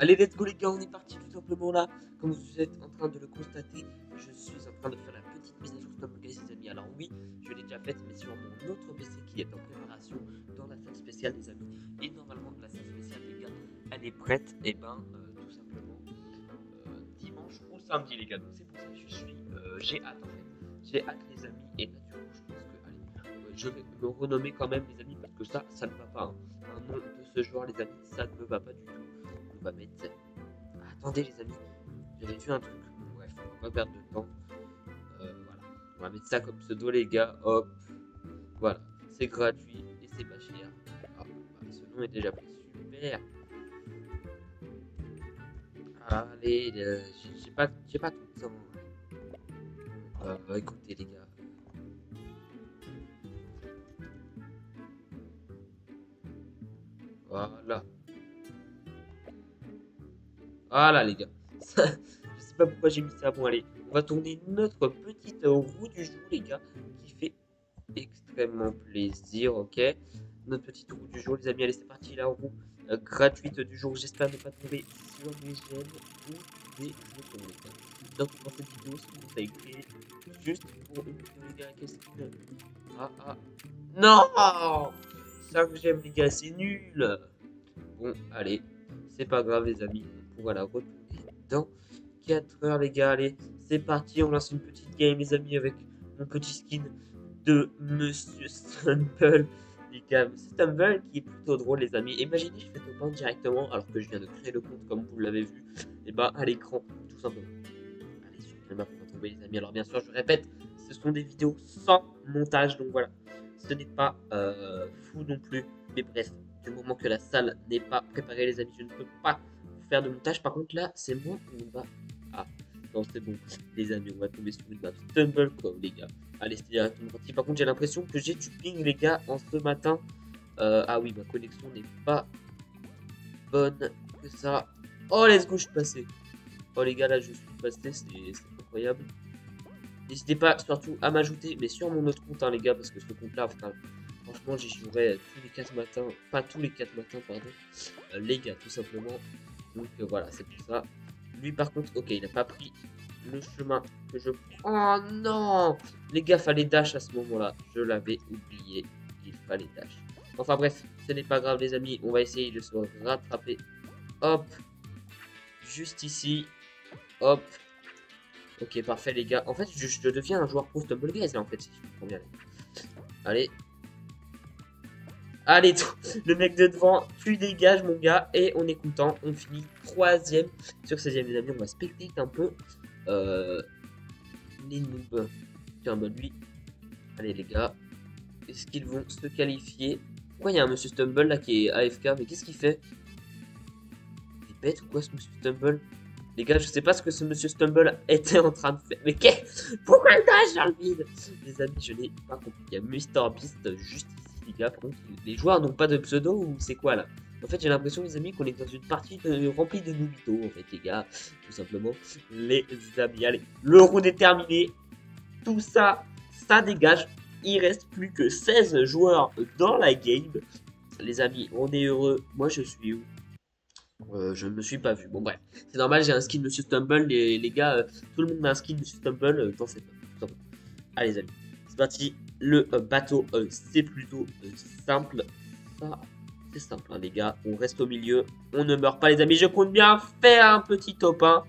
Allez, let's go les gars, on est parti tout simplement là. Comme vous êtes en train de le constater, je suis en train de faire la petite mise à jour Stop Guys les amis. Alors oui, je l'ai déjà faite, mais sur mon autre PC qui est en préparation dans la salle spéciale des amis. Et normalement, la salle spéciale les gars, elle est prête, et ben euh, tout simplement euh, dimanche ou samedi les gars. Donc c'est pour ça que je suis, euh, j'ai hâte en fait. J'ai hâte les amis, et naturellement je pense que, allez, euh, je vais me renommer quand même les amis, parce que ça, ça ne va pas. hein. Un nom de ce joueur les amis, ça ne me va pas du tout. On va mettre... Ah, attendez les amis, j'avais vu un truc. Bref, on va pas perdre de temps. Euh, voilà. On va mettre ça comme pseudo les gars. Hop. Voilà. C'est gratuit et c'est pas cher. Ah, bah, ce nom est déjà pris. Super. Allez, euh, j'ai- j'ai pas, j'ai pas tout le temps. Euh, écoutez les gars. Voilà. Voilà les gars. je sais pas pourquoi j'ai mis ça. Bon allez, on va tourner notre petite roue du jour les gars, qui fait extrêmement plaisir, ok? Notre petite roue du jour les amis, allez c'est parti la roue euh, gratuite du jour. J'espère ne pas tomber sur des gemmes ou des jetons les gars. Donc pour cette vidéo, si vous avez créé juste pour une vidéo les gars, qu'est-ce que... Ah ah... Non 5 gemmes les gars, c'est nul Bon, allez, c'est pas grave les amis, la retourner dans 4 heures les gars, allez, c'est parti, on lance une petite game les amis avec mon petit skin de Monsieur Stumble. Les gars, Stumble qui est plutôt drôle les amis. Imaginez, je fais top 1 directement alors que je viens de créer le compte comme vous l'avez vu, et bah à l'écran, tout simplement. Allez, sur quelle map on va trouver les amis Alors bien sûr, je répète, ce sont des vidéos sans montage, donc voilà. Ce n'est pas euh, fou non plus, mais bref, du moment que la salle n'est pas préparée les amis, je ne peux pas faire de montage. Par contre là, c'est moi on va... Ah, non c'est bon, les amis, on va tomber sur une map Stumble quoi les gars. Allez, c'est directement parti. Par contre, j'ai l'impression que j'ai du ping les gars en ce matin. Euh, ah oui, ma connexion n'est pas bonne que ça. Oh, let's go, je suis passé. Oh les gars, là, je suis passé, c'est incroyable. N'hésitez pas surtout à m'ajouter, mais sur mon autre compte, hein, les gars, parce que ce compte-là, enfin, franchement, j'y jouerai tous les 4 matins, pas tous les 4 matins, pardon, euh, les gars, tout simplement. Donc euh, voilà, c'est pour ça. Lui, par contre, ok, il n'a pas pris le chemin que je prends. Oh non Les gars, fallait dash à ce moment-là. Je l'avais oublié. Il fallait dash. Enfin bref, ce n'est pas grave, les amis. On va essayer de se rattraper. Hop. Juste ici. Hop. Ok, parfait, les gars. En fait, je, deviens un joueur pro Guys, là, en fait, si je comprends bien. Allez. Allez, le mec de devant, plus dégage, mon gars. Et on est content. On finit troisième sur 16ème, les amis. On va spectate un peu. Euh, les noobs. Tiens, bah lui. Allez, les gars. Est-ce qu'ils vont se qualifier? Pourquoi il y a un monsieur Stumble là qui est AFK Mais qu'est-ce qu'il fait? Il est bête ou quoi ce monsieur Stumble? Les gars, je sais pas ce que ce monsieur Stumble était en train de faire. Mais qu'est-ce? Pourquoi il dash dans le vide Les amis, je n'ai pas compris. Il y a Mr Beast juste les joueurs n'ont pas de pseudo ou c'est quoi là? En fait, j'ai l'impression, les amis, qu'on est dans une partie remplie de noobitos, en fait, les gars. Tout simplement, les amis. Allez, le round est terminé. Tout ça, ça dégage. Il reste plus que 16 joueurs dans la game. Les amis, on est heureux. Moi, je suis où? Euh, Je ne me suis pas vu. Bon, bref. C'est normal, j'ai un skin Monsieur Stumble. Les, gars, euh, tout le monde a un skin Monsieur Stumble euh, dans cette. Allez, les amis. C'est parti. Le euh, bateau, euh, c'est plutôt euh, simple. C'est simple, hein, les gars. On reste au milieu. On ne meurt pas, les amis. Je compte bien faire un petit top 1.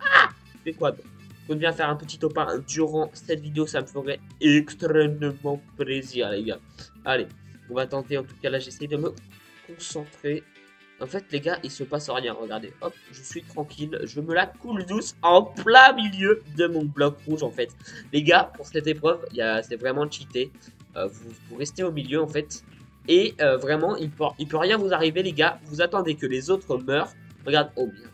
Ah C'est quoi Je compte bien faire un petit top 1 durant cette vidéo. Ça me ferait extrêmement plaisir, les gars. Allez, on va tenter. En tout cas, là, j'essaie de me concentrer. En fait, les gars, il se passe rien. Regardez, hop, je suis tranquille. Je me la coule douce en plein milieu de mon bloc rouge, en fait. Les gars, pour cette épreuve, c'est vraiment cheaté. Euh, vous, restez au milieu, en fait. Et euh, vraiment, il peut, peut rien vous arriver, les gars. Vous attendez que les autres meurent. Regarde, oh bien.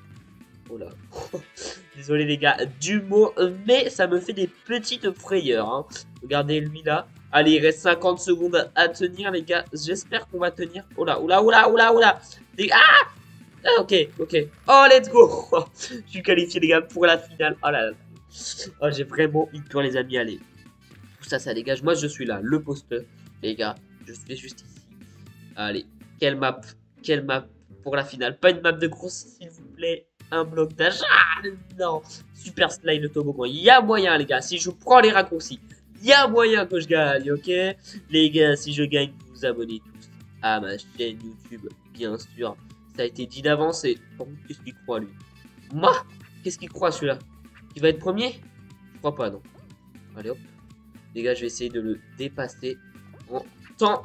Oh là. Désolé, les gars, du mot, mais ça me fait des petites frayeurs. hein. Regardez lui là. Allez, il reste 50 secondes à tenir, les gars. J'espère qu'on va tenir. Oh là, oh là, oh là, oh oh. Ah Ah, ok, ok. Oh, let's go. Je suis qualifié, les gars, pour la finale. Oh là là. Oh, j'ai vraiment eu peur, les amis. Allez. Tout ça, ça dégage. Moi, je suis là, le posteur. Les gars, je suis juste ici. Allez, quelle map Quelle map pour la finale Pas une map de course, s'il vous plaît. un bloc d'achat. Non, super slide de toboggan. Il y a moyen, les gars. Si je prends les raccourcis, il y a moyen que je gagne, ok? Les gars, si je gagne, vous abonnez tous à ma chaîne YouTube, bien sûr. Ça a été dit d'avance et qu'est-ce qu'il croit, lui? Moi? Qu'est-ce qu'il croit, celui-là? Il va être premier? Je crois pas, non. Allez, hop. Les gars, je vais essayer de le dépasser en temps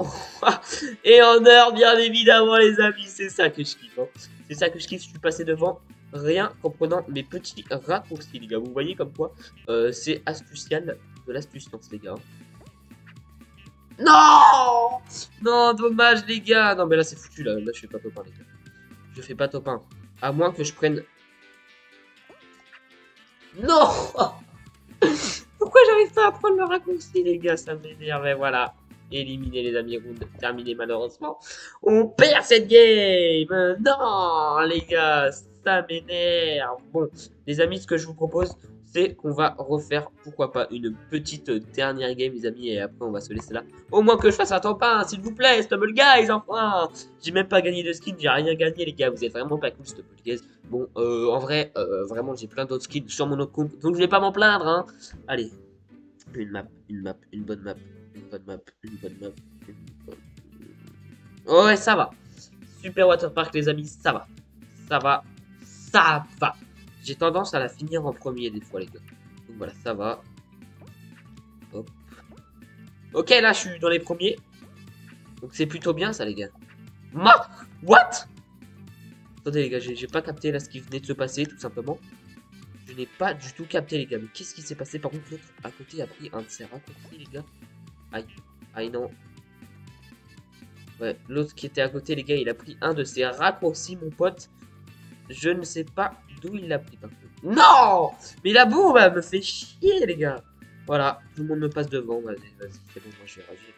et en heure, bien évidemment, les amis. C'est ça que je kiffe. Hein. C'est ça que je kiffe. Je suis passé devant rien qu'en prenant mes petits raccourcis, les gars. Vous voyez comme quoi euh, c'est astucial de l'astuce, les gars. Non Non, dommage, les gars. Non, mais là, c'est foutu, là. Là, je fais pas top 1, les gars. Je fais pas top 1. À moins que je prenne... Non Pourquoi j'arrive pas à prendre le raccourci, les gars? Ça m'énerve, voilà éliminé les amis, round terminé malheureusement. On perd cette game Non les gars, ça m'énerve Bon, les amis, ce que je vous propose, c'est qu'on va refaire, pourquoi pas, une petite dernière game, les amis, et après on va se laisser là. Au moins que je fasse un top 1, s'il vous plaît, Stumble Guys, enfin J'ai même pas gagné de skin, j'ai rien gagné, les gars, vous êtes vraiment pas cool, Stumble Guys. Bon, euh, en vrai, euh, vraiment, j'ai plein d'autres skins sur mon autre compte, donc je vais pas m'en plaindre, hein. Allez, une map, une map, une bonne map, une bonne map, une bonne map, une bonne... Ouais, ça va. Super Waterpark, les amis, ça va. Ça va. Ça va. J'ai tendance à la finir en premier des fois, les gars. Donc voilà, ça va. Hop. Ok, là, je suis dans les premiers. Donc c'est plutôt bien, ça, les gars. Ma What? Attendez, les gars, j'ai pas capté là ce qui venait de se passer, tout simplement. Je n'ai pas du tout capté, les gars. Mais qu'est-ce qui s'est passé? Par contre, l'autre à côté a pris un de ses raccourcis, les gars. Aïe. Aïe, non. Ouais, l'autre qui était à côté, les gars, il a pris un de ses raccourcis, mon pote. Je ne sais pas d'où il l'a pris, par contre. Non Mais la boue, elle me fait chier, les gars. Voilà, tout le monde me passe devant. Vas-y, vas-y, c'est bon, moi je vais réagir.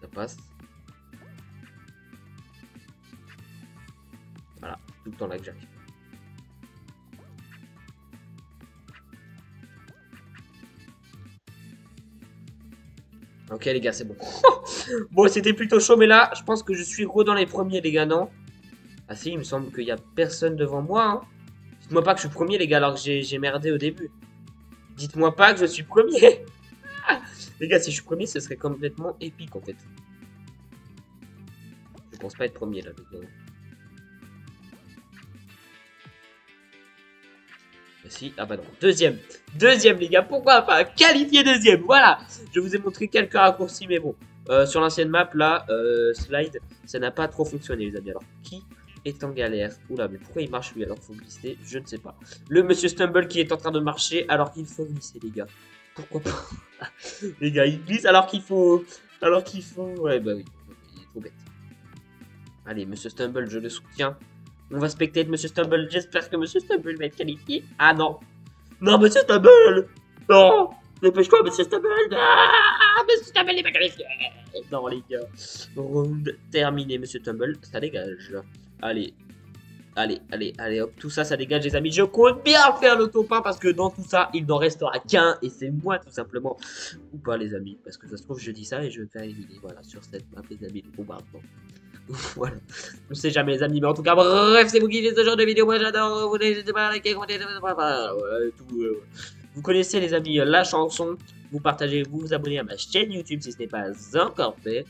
Ça passe. Voilà, tout le temps là que j'arrive. Ok les gars, c'est bon. bon, c'était plutôt chaud, mais là, je pense que je suis gros dans les premiers, les gars, non? Ah si, il me semble qu'il n'y a personne devant moi. Hein. Dites-moi pas que je suis premier, les gars, alors que j'ai merdé au début. Dites-moi pas que je suis premier. les gars, si je suis premier, ce serait complètement épique, en fait. Je pense pas être premier, là, les gars. Si, ah bah non, deuxième. Deuxième, les gars, pourquoi pas? Qualifié deuxième, voilà Je vous ai montré quelques raccourcis, mais bon. Euh, sur l'ancienne map, là, euh, slide, ça n'a pas trop fonctionné, les amis. Alors, qui est en galère? Oula, mais pourquoi il marche lui? Alors qu'il faut glisser Je ne sais pas. Le monsieur Stumble qui est en train de marcher alors qu'il faut glisser, les gars. Pourquoi pas? Les gars, il glisse alors qu'il faut... Alors qu'il faut... Ouais, bah oui, il est trop bête. Allez, monsieur Stumble, je le soutiens. On va spectater Monsieur Stumble. J'espère que Monsieur Stumble va être qualifié. Ah non. Non, Monsieur Stumble Non Dépêche-toi, Monsieur Stumble Ah Monsieur Stumble n'est pas qualifié Non, les gars. Round terminé, Monsieur Stumble. Ça dégage. Allez. Allez, allez, allez, hop, tout ça, ça dégage, les amis. Je compte bien faire le top 1 parce que dans tout ça, il n'en restera qu'un et c'est moi, tout simplement. Ou pas, les amis, parce que ça se trouve, je dis ça et je vais me faire éliminer, voilà, sur cette map, les amis, de bombardement. voilà. Je sais jamais les amis, mais en tout cas, bref, c'est vous qui faites ce genre de vidéo. Moi j'adore. Vous n'hésitez pas à liker, vous connaissez les amis la chanson. Vous partagez, vous vous abonnez à ma chaîne YouTube si ce n'est pas encore fait.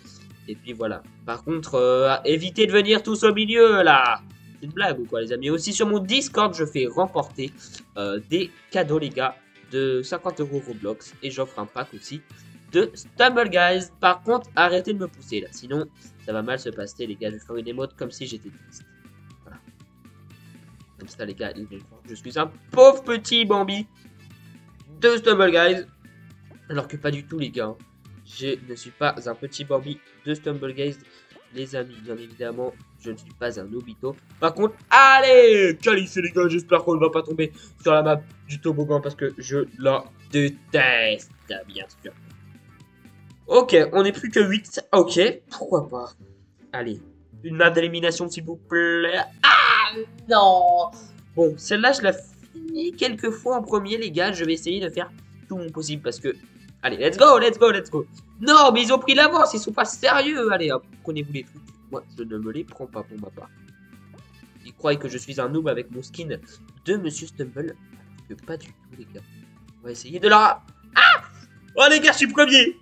Et puis voilà. Par contre, euh, évitez de venir tous au milieu là. C'est une blague ou quoi les amis? Aussi sur mon Discord, je fais remporter euh, des cadeaux les gars de 50 euros Roblox. Et j'offre un pack aussi de Stumble Guys. Par contre, arrêtez de me pousser là. Sinon, ça va mal se passer, les gars. Je vais faire une comme si j'étais triste. Voilà. Comme ça, les gars, je suis un pauvre petit Bambi de Stumble Guys. Alors que pas du tout, les gars. Je ne suis pas un petit Bambi de Stumble Guys. Les amis, bien évidemment, je ne suis pas un Obito. Par contre, allez Qualifié, les gars, j'espère qu'on ne va pas tomber sur la map du toboggan parce que je la déteste, bien sûr. Ok, on n'est plus que 8. Ok, pourquoi pas. Allez, une map d'élimination s'il vous plaît. Ah non Bon, celle-là, je la finis quelques fois en premier, les gars. Je vais essayer de faire tout mon possible parce que Allez, let's go, let's go, let's go. Non, mais ils ont pris l'avance, ils sont pas sérieux. Allez, hop, prenez-vous les trucs. Moi, je ne me les prends pas pour ma part. Ils croient que je suis un noob avec mon skin de Monsieur Stumble. Pas du tout, les gars. On va essayer de la... Ah Oh, les gars, je suis premier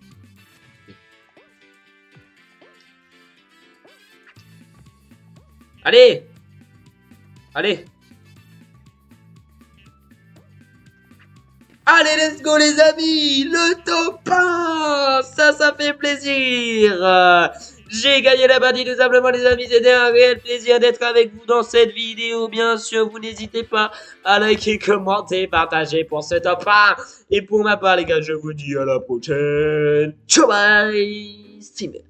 Allez. Allez. Allez, let's go les amis. Le top 1 Ça, ça fait plaisir. J'ai gagné la partie tout simplement les amis, c'était un réel plaisir d'être avec vous dans cette vidéo. Bien sûr, vous n'hésitez pas à liker, commenter, partager pour ce top 1. Et pour ma part les gars, je vous dis à la prochaine. Ciao bye. Steamer